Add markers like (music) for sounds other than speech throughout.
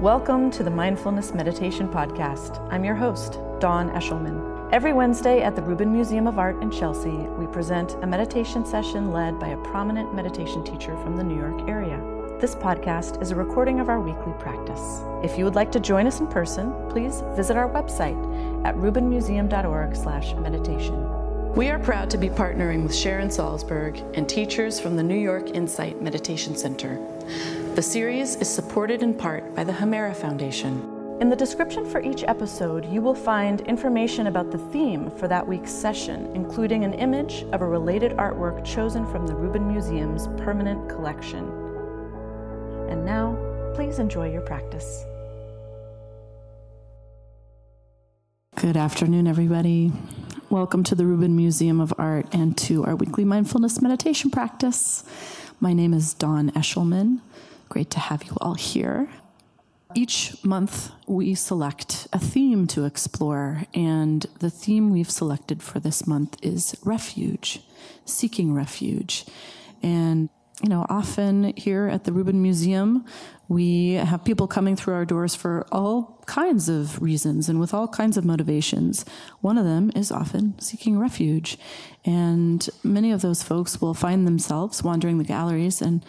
Welcome to the Mindfulness Meditation Podcast. I'm your host, Dawn Eshelman. Every Wednesday at the Rubin Museum of Art in Chelsea, we present a meditation session led by a prominent meditation teacher from the New York area. This podcast is a recording of our weekly practice. If you would like to join us in person, please visit our website at rubinmuseum.org/meditation. We are proud to be partnering with Sharon Salzberg and teachers from the New York Insight Meditation Center. The series is supported in part by the Hemera Foundation. In the description for each episode, you will find information about the theme for that week's session, including an image of a related artwork chosen from the Rubin Museum's permanent collection. And now, please enjoy your practice. Good afternoon, everybody. Welcome to the Rubin Museum of Art and to our weekly mindfulness meditation practice. My name is Dawn Eshelman. Great to have you all here. Each month, we select a theme to explore, and the theme we've selected for this month is refuge, seeking refuge. And, you know, often here at the Rubin Museum, we have people coming through our doors for all kinds of reasons and with all kinds of motivations. One of them is often seeking refuge. And many of those folks will find themselves wandering the galleries and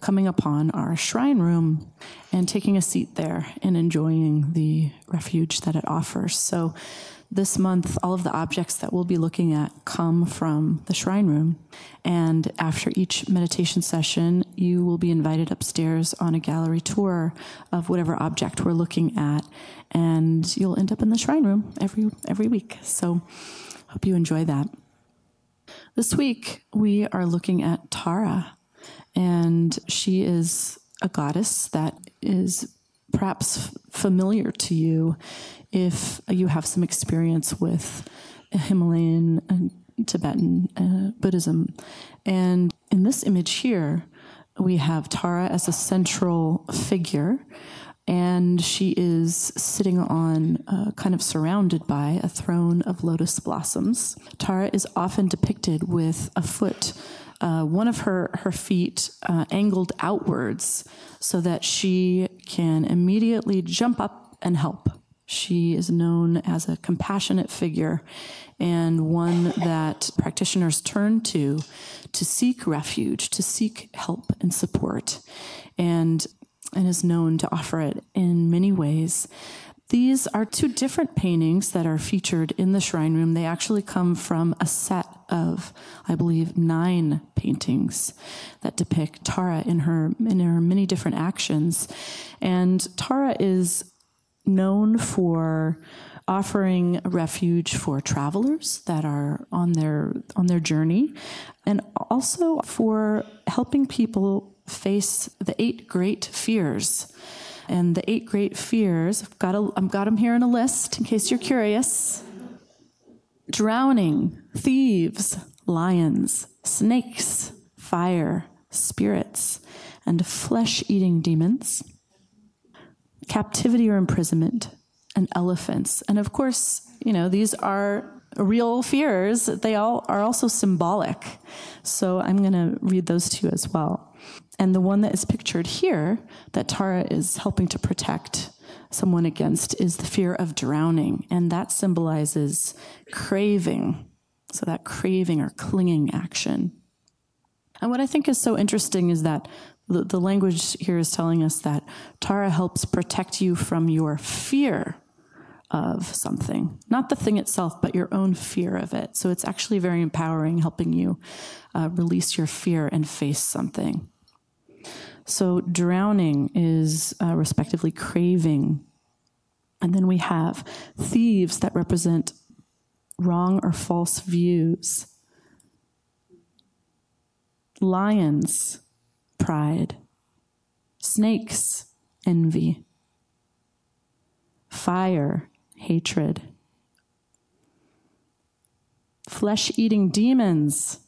coming upon our shrine room and taking a seat there and enjoying the refuge that it offers. So, this month, all of the objects that we'll be looking at come from the shrine room. And after each meditation session, you will be invited upstairs on a gallery tour of whatever object we're looking at. And you'll end up in the shrine room every, every week. So, hope you enjoy that. This week, we are looking at Tara. And she is a goddess that is perhaps familiar to you if you have some experience with Himalayan and Tibetan uh, Buddhism. And in this image here, we have Tara as a central figure, and she is sitting on, uh, kind of surrounded by a throne of lotus blossoms. Tara is often depicted with a foot uh, one of her, her feet uh, angled outwards so that she can immediately jump up and help. She is known as a compassionate figure and one that practitioners turn to to seek refuge, to seek help and support, and, and is known to offer it in many ways. These are two different paintings that are featured in the shrine room. They actually come from a set of, I believe, nine paintings that depict Tara in her in her many different actions. And Tara is known for offering refuge for travelers that are on their on their journey and also for helping people face the eight great fears and the eight great fears, I've got, a, I've got them here in a list in case you're curious drowning, thieves, lions, snakes, fire, spirits, and flesh eating demons, captivity or imprisonment, and elephants. And of course, you know, these are real fears. They all are also symbolic. So I'm going to read those two as well. And the one that is pictured here that Tara is helping to protect someone against is the fear of drowning. And that symbolizes craving. So that craving or clinging action. And what I think is so interesting is that the, the language here is telling us that Tara helps protect you from your fear of something, not the thing itself, but your own fear of it. So it's actually very empowering, helping you uh, release your fear and face something. So drowning is uh, respectively craving. And then we have thieves that represent wrong or false views. Lions, pride. Snakes, envy. Fire, hatred. Flesh eating demons,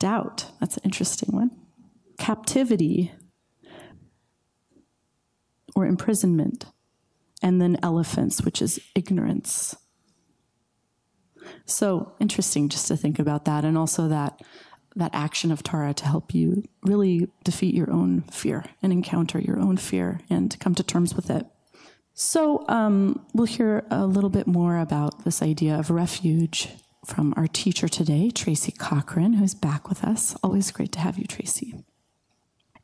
doubt. That's an interesting one. Captivity, or imprisonment, and then elephants, which is ignorance. So interesting just to think about that, and also that that action of Tara to help you really defeat your own fear and encounter your own fear and come to terms with it. So, um, we'll hear a little bit more about this idea of refuge from our teacher today, Tracy Cochran, who's back with us. Always great to have you, Tracy.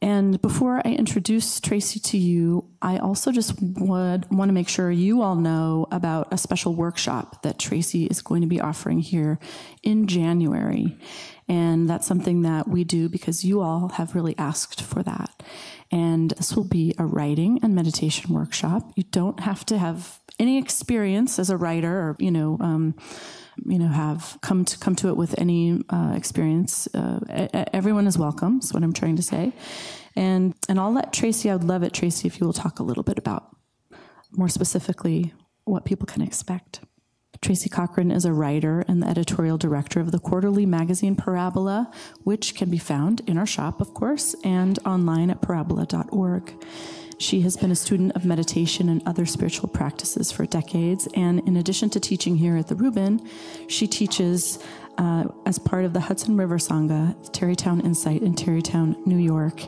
And before I introduce Tracy to you, I also just would want to make sure you all know about a special workshop that Tracy is going to be offering here in January. And that's something that we do because you all have really asked for that. And this will be a writing and meditation workshop. You don't have to have any experience as a writer or, you know, um, you know, have come to come to it with any uh, experience. Uh, everyone is welcome. Is what I'm trying to say. And and I'll let Tracy. I would love it, Tracy, if you will talk a little bit about more specifically what people can expect. Tracy Cochran is a writer and the editorial director of the quarterly magazine Parabola, which can be found in our shop, of course, and online at parabola.org. She has been a student of meditation and other spiritual practices for decades. And in addition to teaching here at the Rubin, she teaches uh, as part of the Hudson River Sangha, Tarrytown Insight in Tarrytown, New York.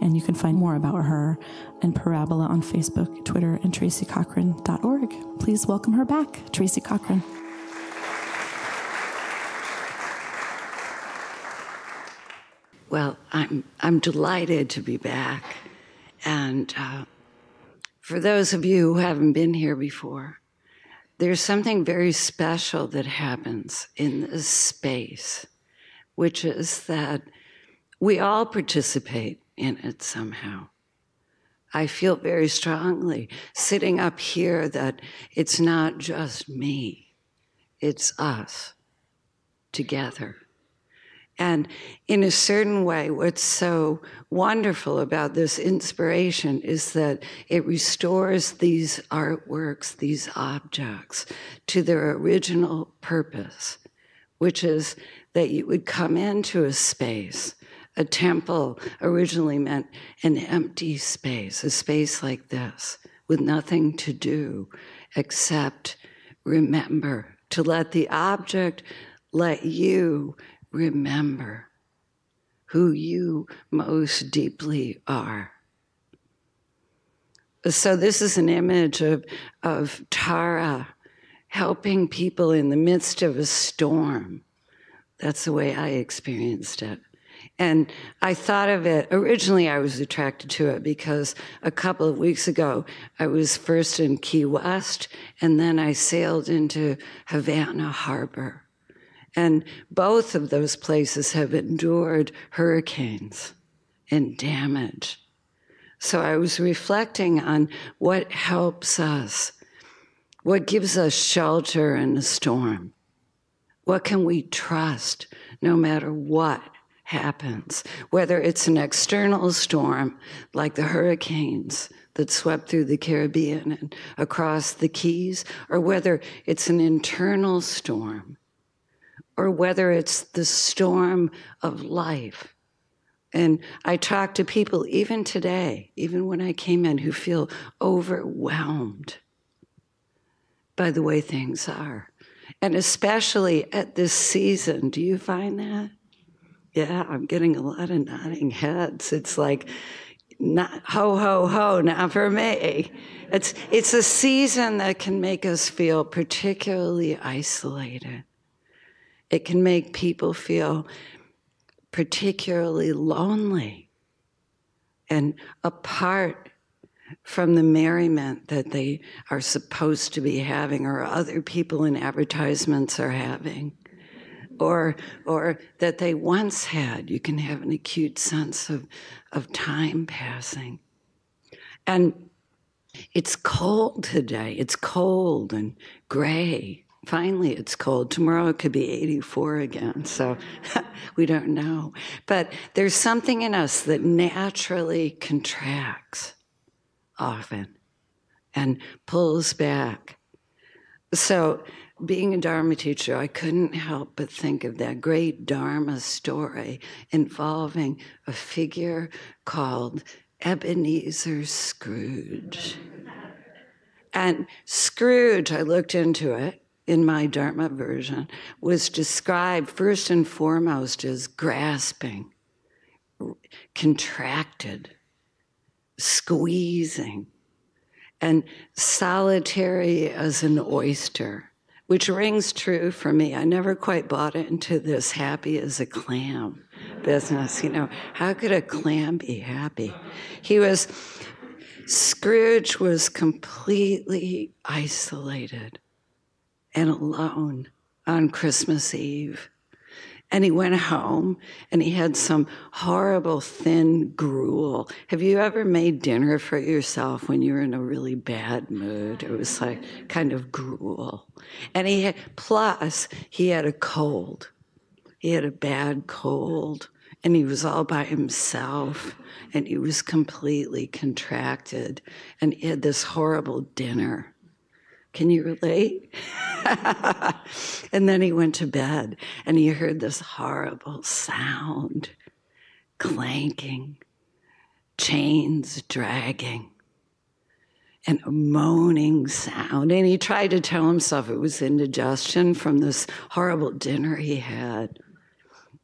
And you can find more about her and Parabola on Facebook, Twitter, and tracycochran.org. Please welcome her back, Tracy Cochran. Well, I'm, I'm delighted to be back. And uh, for those of you who haven't been here before, there's something very special that happens in this space, which is that we all participate in it somehow. I feel very strongly sitting up here that it's not just me, it's us together. And in a certain way, what's so wonderful about this inspiration is that it restores these artworks, these objects, to their original purpose, which is that you would come into a space. A temple originally meant an empty space, a space like this, with nothing to do except remember, to let the object let you remember who you most deeply are. So, this is an image of, of Tara helping people in the midst of a storm. That's the way I experienced it. And I thought of it, originally, I was attracted to it because a couple of weeks ago, I was first in Key West, and then I sailed into Havana Harbor. And both of those places have endured hurricanes and damage. So I was reflecting on what helps us, what gives us shelter in a storm. What can we trust no matter what happens? Whether it's an external storm like the hurricanes that swept through the Caribbean and across the Keys, or whether it's an internal storm or whether it's the storm of life. And I talk to people even today, even when I came in, who feel overwhelmed by the way things are. And especially at this season, do you find that? Yeah, I'm getting a lot of nodding heads. It's like, not ho ho ho, not for me. It's it's a season that can make us feel particularly isolated. It can make people feel particularly lonely and apart from the merriment that they are supposed to be having or other people in advertisements are having. Or or that they once had. You can have an acute sense of of time passing. And it's cold today. It's cold and gray finally it's cold. Tomorrow it could be 84 again, so (laughs) we don't know. But there's something in us that naturally contracts often and pulls back. So, being a Dharma teacher, I couldn't help but think of that great Dharma story involving a figure called Ebenezer Scrooge. And Scrooge, I looked into it, in my Dharma version was described first and foremost as grasping, contracted, squeezing. and solitary as an oyster, which rings true for me. I never quite bought into this happy as a clam business. You know, how could a clam be happy? He was, Scrooge was completely isolated and alone on Christmas Eve. And he went home and he had some horrible thin gruel. Have you ever made dinner for yourself when you're in a really bad mood? It was like kind of gruel. And he had, plus, he had a cold. He had a bad cold and he was all by himself and he was completely contracted and he had this horrible dinner. Can you relate? (laughs) and then he went to bed and he heard this horrible sound clanking, chains dragging, and a moaning sound. And he tried to tell himself it was indigestion from this horrible dinner he had.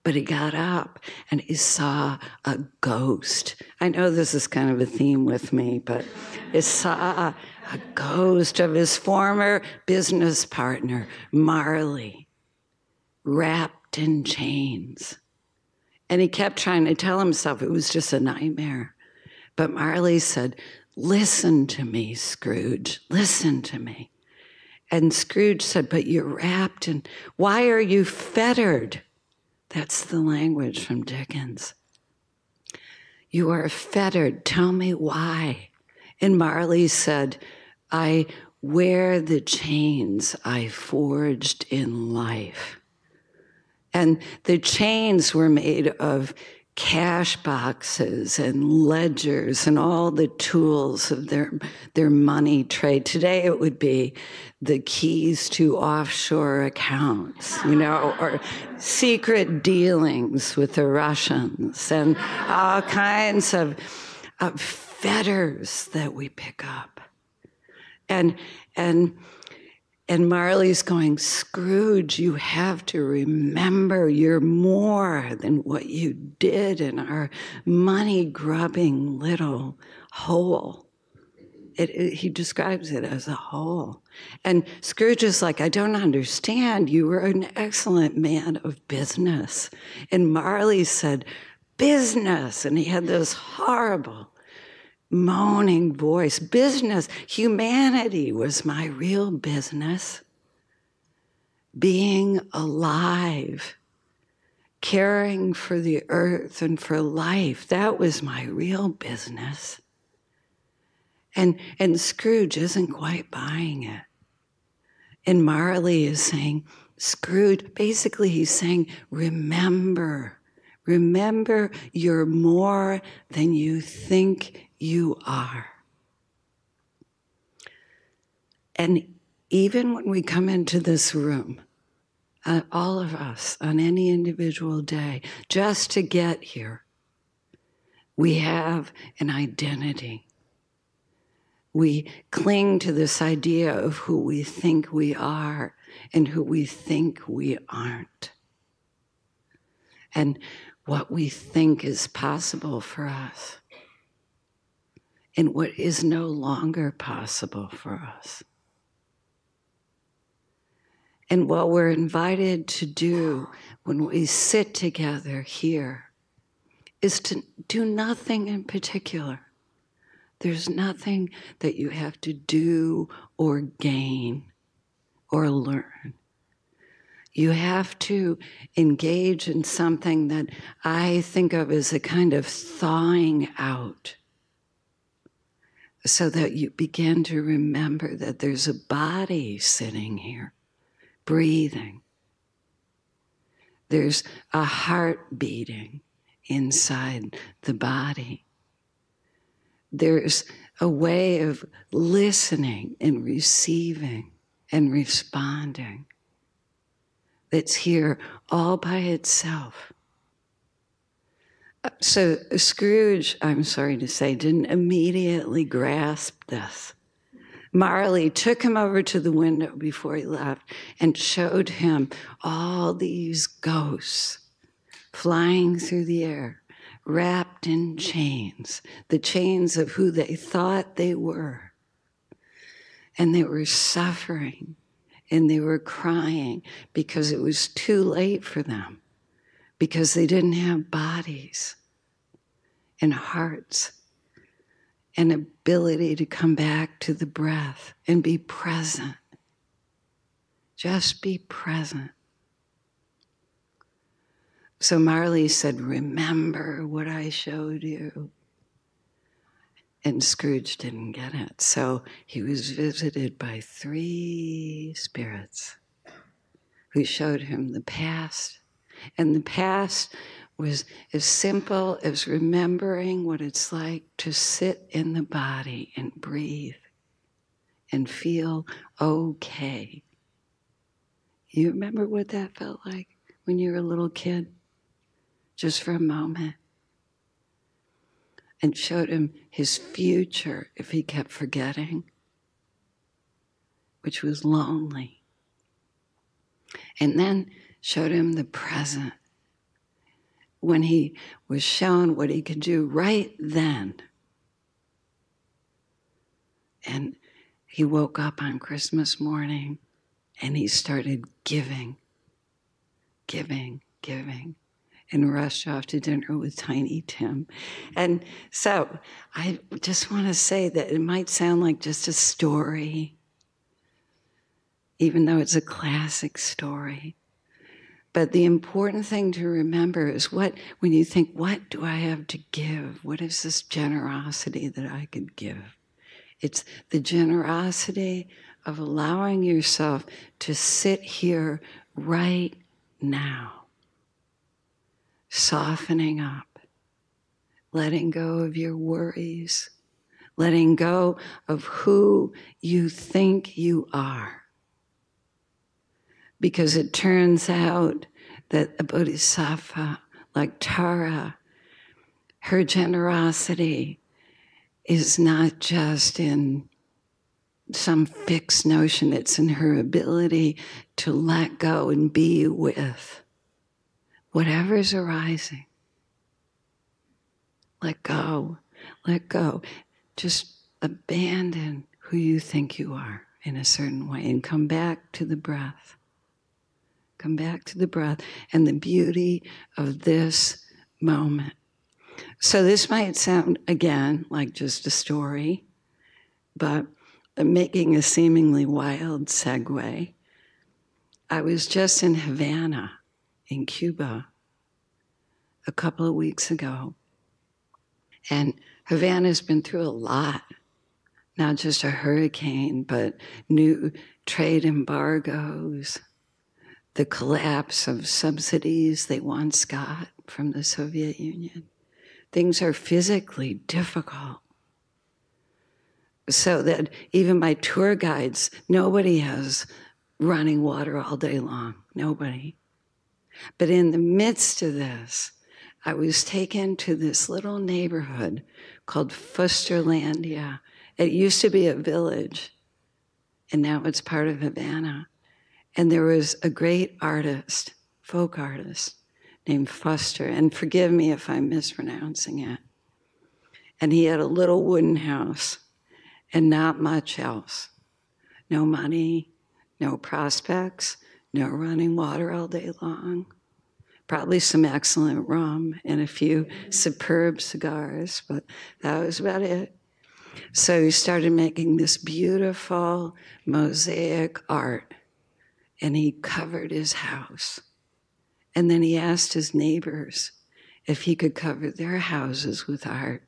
But he got up and he saw a ghost. I know this is kind of a theme with me, but he saw a ghost of his former business partner, Marley, wrapped in chains. And he kept trying to tell himself it was just a nightmare. But Marley said, Listen to me, Scrooge, listen to me. And Scrooge said, But you're wrapped in, why are you fettered? That's the language from Dickens. You are fettered. Tell me why. And Marley said, I wear the chains I forged in life. And the chains were made of cash boxes and ledgers and all the tools of their, their money trade. Today it would be the keys to offshore accounts, you know, or secret dealings with the Russians and all kinds of, of fetters that we pick up. And, and, and Marley's going, Scrooge, you have to remember you're more than what you did in our money grubbing little hole. It, it, he describes it as a hole. And Scrooge is like, I don't understand. You were an excellent man of business. And Marley said, Business. And he had this horrible moaning voice. Business, humanity was my real business. Being alive, caring for the earth and for life, that was my real business. And, and Scrooge isn't quite buying it. And Marley is saying, Scrooge, basically, he's saying, remember, remember you're more than you think you are. And even when we come into this room, uh, all of us on any individual day, just to get here, we have an identity. We cling to this idea of who we think we are and who we think we aren't. And what we think is possible for us in what is no longer possible for us. And what we're invited to do when we sit together here is to do nothing in particular. There's nothing that you have to do or gain or learn. You have to engage in something that I think of as a kind of thawing out so that you begin to remember that there's a body sitting here, breathing. There's a heart beating inside the body. There's a way of listening and receiving and responding that's here all by itself. So Scrooge, I'm sorry to say, didn't immediately grasp this. Marley took him over to the window before he left and showed him all these ghosts flying through the air, wrapped in chains, the chains of who they thought they were. and they were suffering and they were crying because it was too late for them, because they didn't have bodies and hearts and ability to come back to the breath and be present. Just be present. So Marley said, Remember what I showed you. And Scrooge didn't get it. So he was visited by three spirits who showed him the past. And the past was as simple as remembering what it's like to sit in the body and breathe and feel okay. You remember what that felt like when you were a little kid? Just for a moment. And showed him his future if he kept forgetting, which was lonely. And then showed him the present when he was shown what he could do right then. And he woke up on Christmas morning and he started giving, giving, giving, and rushed off to dinner with Tiny Tim. And so I just want to say that it might sound like just a story, even though it's a classic story. But the important thing to remember is what, when you think, what do I have to give? What is this generosity that I could give? It's the generosity of allowing yourself to sit here right now, softening up, letting go of your worries, letting go of who you think you are because it turns out that a bodhisattva like Tara, her generosity is not just in some fixed notion, it's in her ability to let go and be with whatever is arising. Let go, let go. Just abandon who you think you are in a certain way and come back to the breath. Come back to the breath and the beauty of this moment. So, this might sound again like just a story, but making a seemingly wild segue. I was just in Havana, in Cuba, a couple of weeks ago. And Havana's been through a lot, not just a hurricane, but new trade embargoes, the collapse of subsidies they once got from the Soviet Union. Things are physically difficult. So that even my tour guides, nobody has running water all day long. Nobody. But in the midst of this, I was taken to this little neighborhood called Fusterlandia. It used to be a village, and now it's part of Havana. And there was a great artist, folk artist, named Fuster. And forgive me if I'm mispronouncing it. And he had a little wooden house and not much else. No money, no prospects, no running water all day long. Probably some excellent rum and a few superb cigars, but that was about it. So he started making this beautiful mosaic art and he covered his house. And then he asked his neighbors if he could cover their houses with art.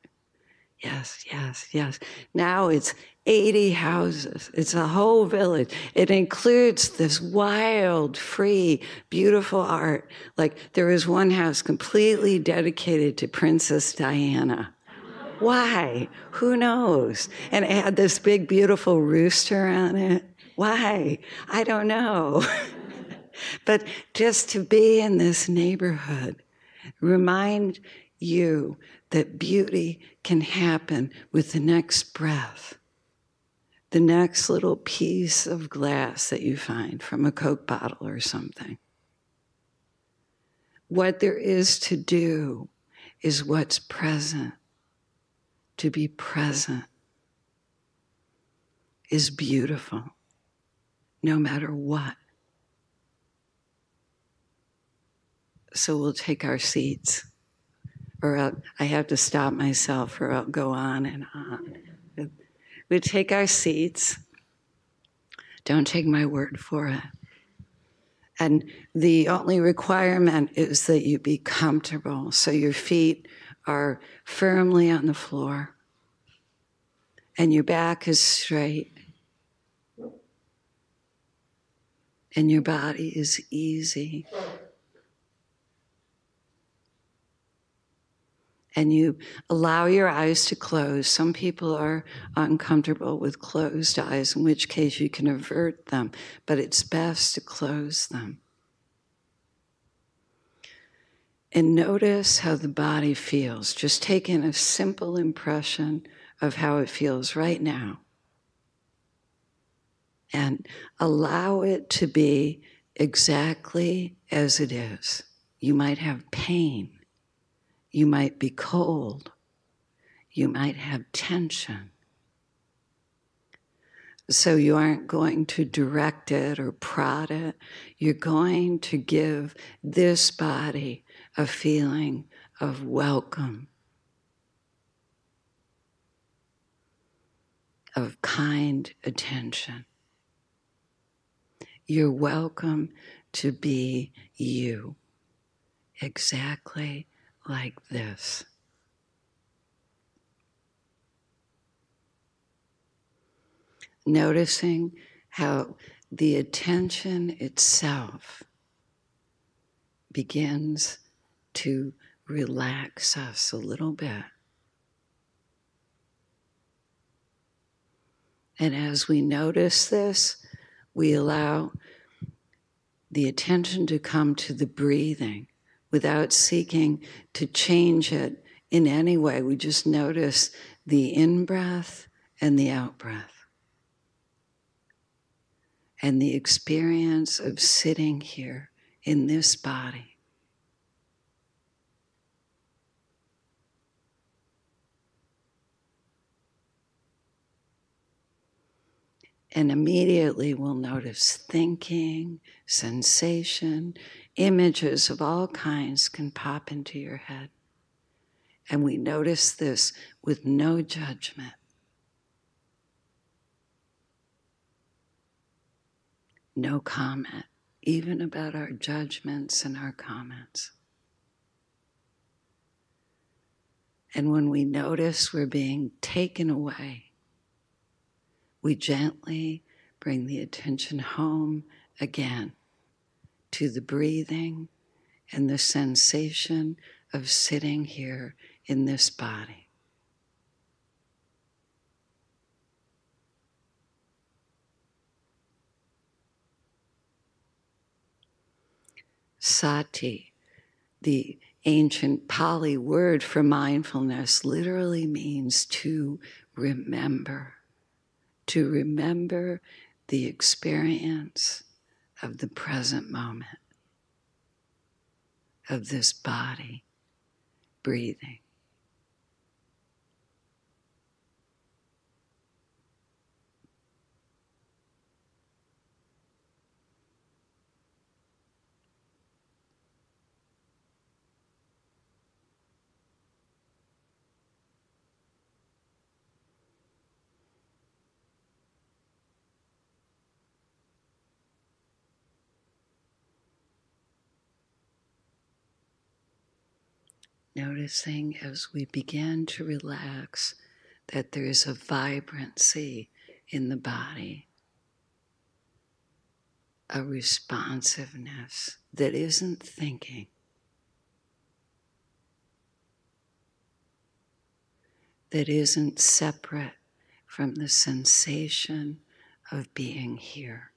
Yes, yes, yes. Now it's 80 houses. It's a whole village. It includes this wild, free, beautiful art. Like there was one house completely dedicated to Princess Diana. Why? Who knows? And it had this big, beautiful rooster on it. Why? I don't know. (laughs) but just to be in this neighborhood, remind you that beauty can happen with the next breath, the next little piece of glass that you find from a Coke bottle or something. What there is to do is what's present, to be present is beautiful, no matter what. So we'll take our seats, or I'll, I have to stop myself, or I'll go on and on. We take our seats. Don't take my word for it. And the only requirement is that you be comfortable. So your feet are firmly on the floor and your back is straight and your body is easy. And you allow your eyes to close. Some people are uncomfortable with closed eyes, in which case you can avert them, but it's best to close them. And notice how the body feels. Just take in a simple impression of how it feels right now. And allow it to be exactly as it is. You might have pain. You might be cold. You might have tension. So you aren't going to direct it or prod it. You're going to give this body a feeling of welcome, of kind attention. You're welcome to be you, exactly like this. Noticing how the attention itself begins to relax us a little bit. And as we notice this, we allow the attention to come to the breathing without seeking to change it in any way. We just notice the in breath and the out breath. And the experience of sitting here in this body. And immediately we'll notice thinking, sensation, images of all kinds can pop into your head. And we notice this with no judgment. No comment, even about our judgments and our comments. And when we notice we're being taken away, we gently bring the attention home again to the breathing and the sensation of sitting here in this body. Sati, the ancient Pali word for mindfulness, literally means to remember to remember the experience of the present moment, of this body breathing. Noticing as we begin to relax that there is a vibrancy in the body, a responsiveness that isn't thinking. That isn't separate from the sensation of being here.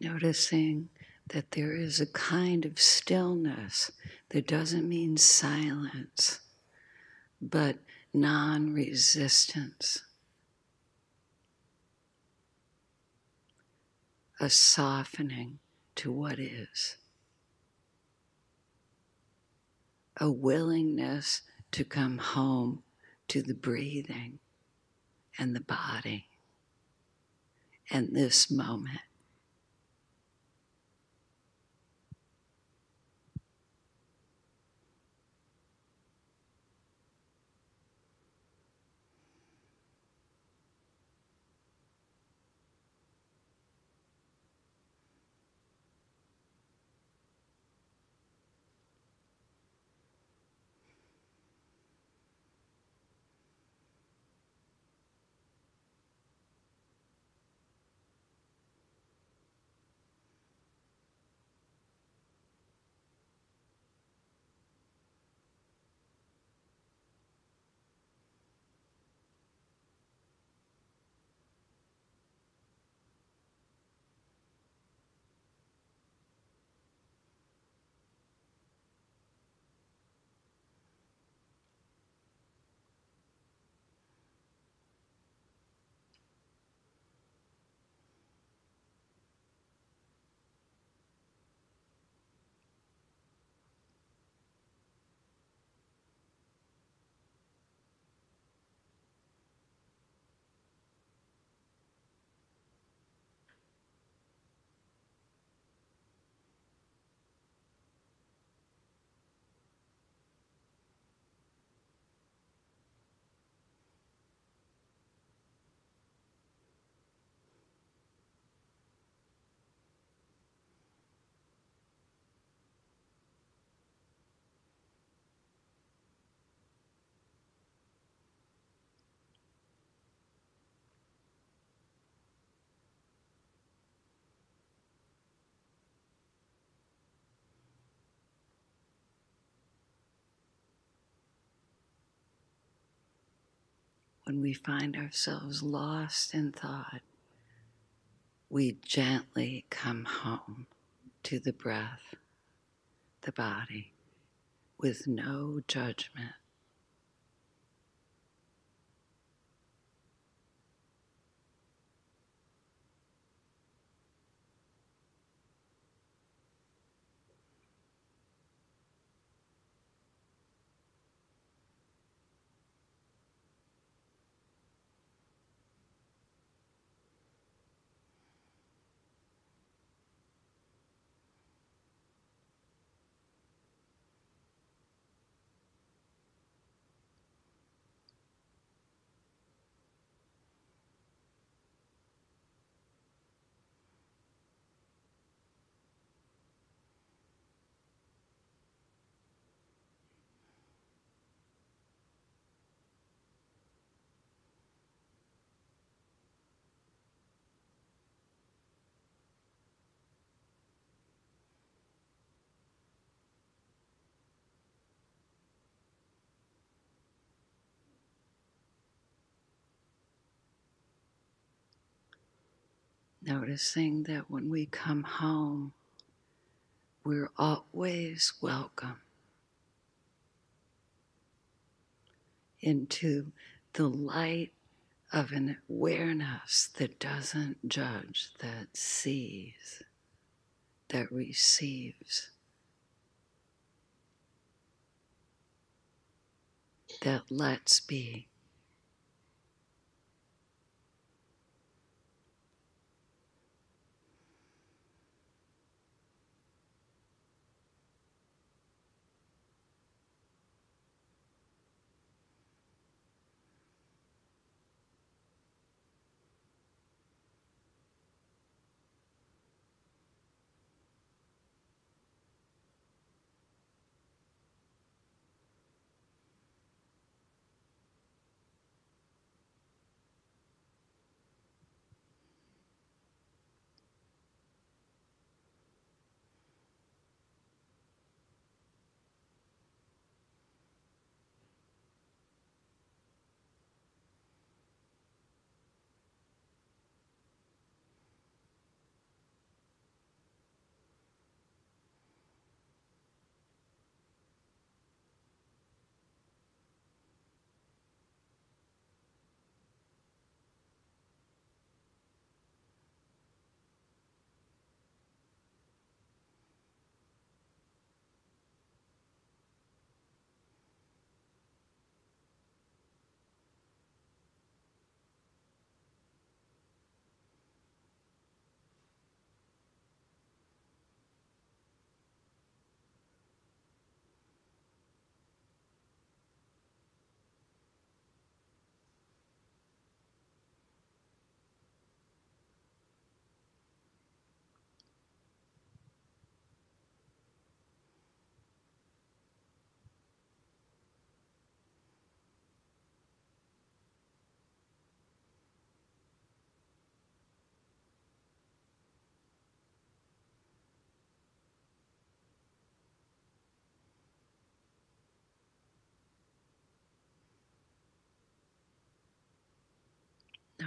Noticing that there is a kind of stillness that doesn't mean silence, but non resistance. A softening to what is. A willingness to come home to the breathing and the body and this moment. When we find ourselves lost in thought, we gently come home to the breath, the body, with no judgment. Noticing that when we come home, we're always welcome into the light of an awareness that doesn't judge, that sees, that receives, that lets be.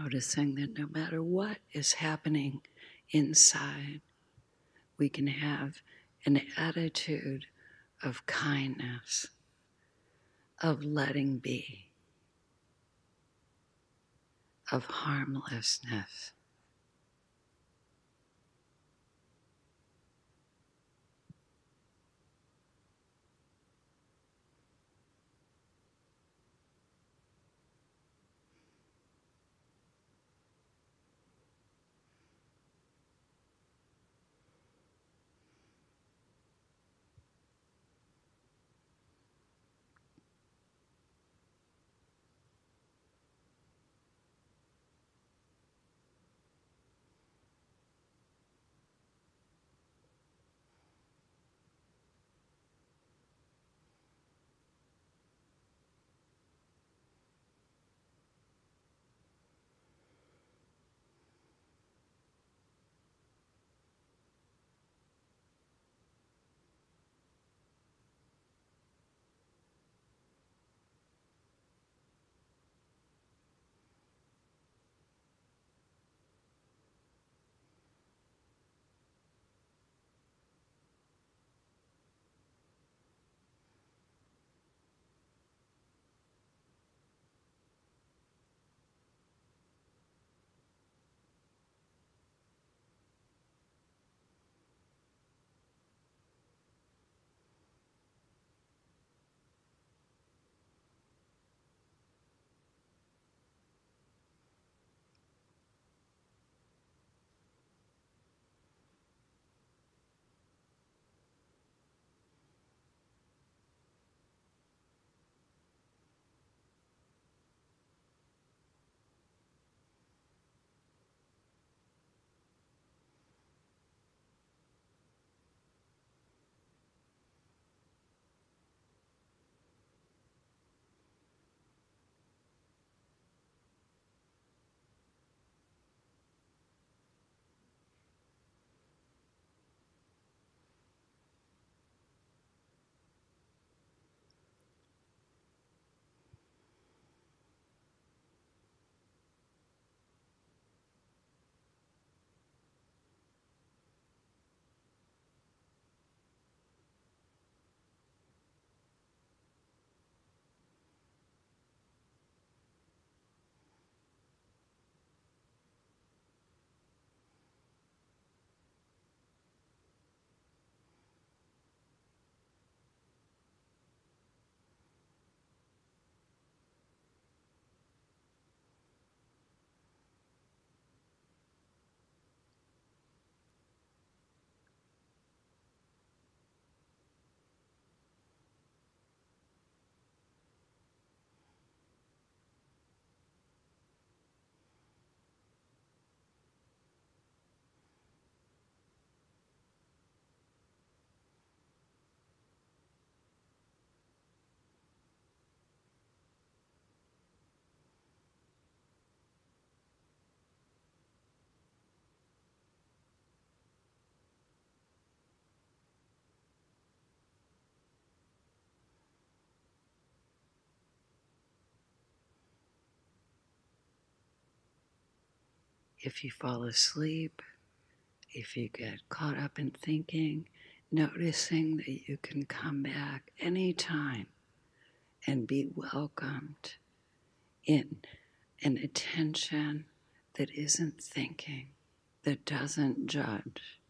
Noticing that no matter what is happening inside, we can have an attitude of kindness, of letting be, of harmlessness. If you fall asleep, if you get caught up in thinking, noticing that you can come back anytime and be welcomed in an attention that isn't thinking, that doesn't judge.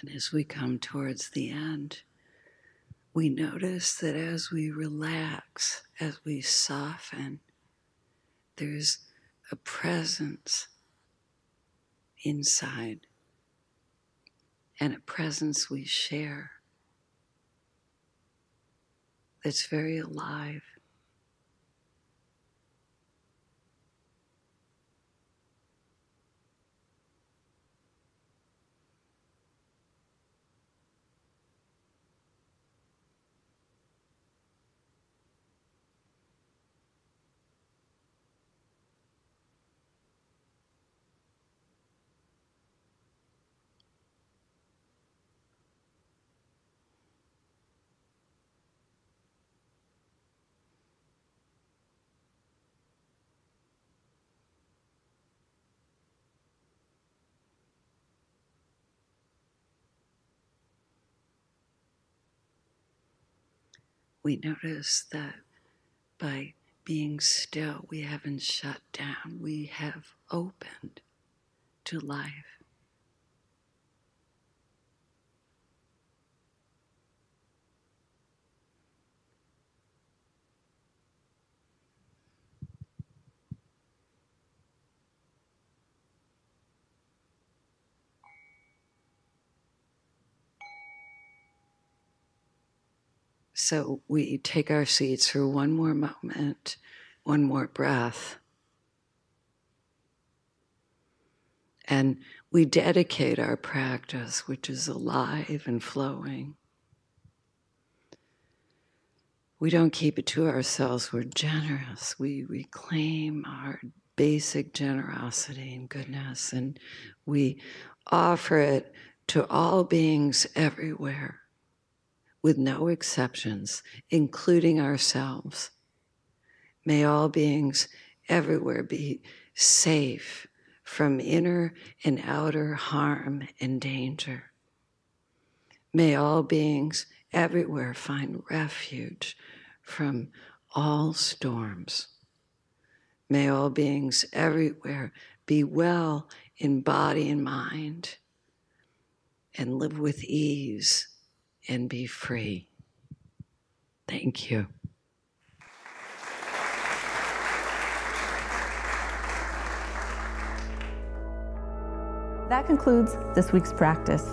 And as we come towards the end, we notice that as we relax, as we soften, there's a presence inside and a presence we share that's very alive. We notice that by being still, we haven't shut down, we have opened to life. So we take our seats for one more moment, one more breath. And we dedicate our practice, which is alive and flowing. We don't keep it to ourselves, we're generous. We reclaim our basic generosity and goodness, and we offer it to all beings everywhere with no exceptions, including ourselves. May all beings everywhere be safe from inner and outer harm and danger. May all beings everywhere find refuge from all storms. May all beings everywhere be well in body and mind and live with ease and be free. Thank you. That concludes this week's practice.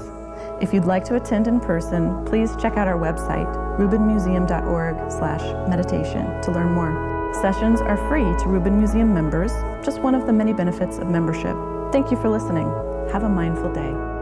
If you'd like to attend in person, please check out our website, rubinmuseum.org slash meditation to learn more. Sessions are free to Rubin Museum members, just one of the many benefits of membership. Thank you for listening. Have a mindful day.